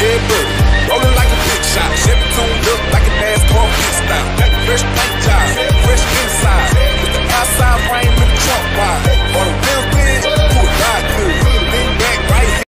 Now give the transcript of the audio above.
get dirty.